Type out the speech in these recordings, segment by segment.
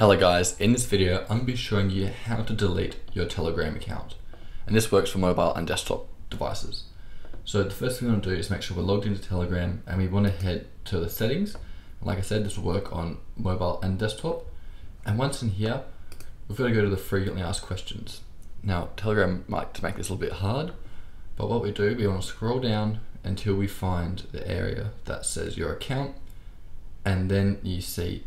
Hello guys, in this video I'm going to be showing you how to delete your Telegram account. And this works for mobile and desktop devices. So the first thing we want to do is make sure we're logged into Telegram and we want to head to the settings. Like I said, this will work on mobile and desktop. And once in here, we've got to go to the frequently asked questions. Now Telegram might to make this a little bit hard, but what we do, we want to scroll down until we find the area that says your account and then you see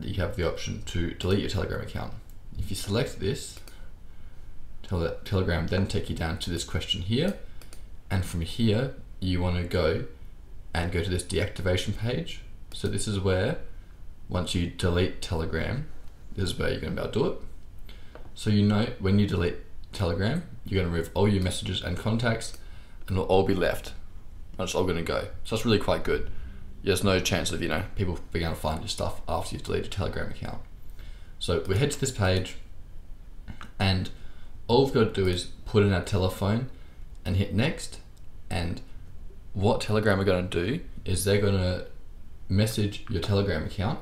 you have the option to delete your Telegram account. If you select this, tele Telegram then take you down to this question here and from here you want to go and go to this deactivation page. So this is where once you delete Telegram, this is where you're going to be able to do it. So you know when you delete Telegram, you're going to remove all your messages and contacts and it'll all be left And it's all going to go. So that's really quite good. There's no chance of you know people being able to find your stuff after you've deleted a Telegram account. So we head to this page, and all we've got to do is put in our telephone and hit next. And what Telegram are going to do is they're going to message your Telegram account,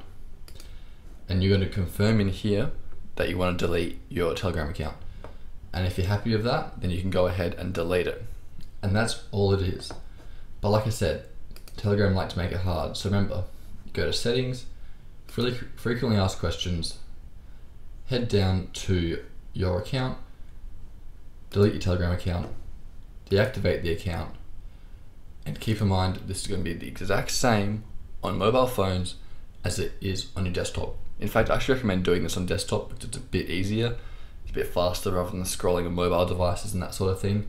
and you're going to confirm in here that you want to delete your Telegram account. And if you're happy with that, then you can go ahead and delete it. And that's all it is. But like I said, Telegram like to make it hard. So remember, go to settings, frequently asked questions, head down to your account, delete your Telegram account, deactivate the account, and keep in mind this is going to be the exact same on mobile phones as it is on your desktop. In fact, I actually recommend doing this on desktop because it's a bit easier, it's a bit faster rather than scrolling on mobile devices and that sort of thing.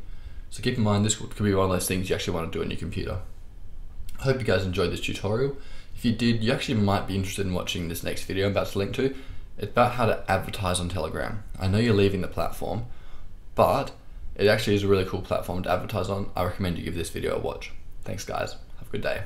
So keep in mind this could be one of those things you actually want to do on your computer. I hope you guys enjoyed this tutorial. If you did, you actually might be interested in watching this next video I'm about to link to. It's about how to advertise on Telegram. I know you're leaving the platform, but it actually is a really cool platform to advertise on. I recommend you give this video a watch. Thanks guys, have a good day.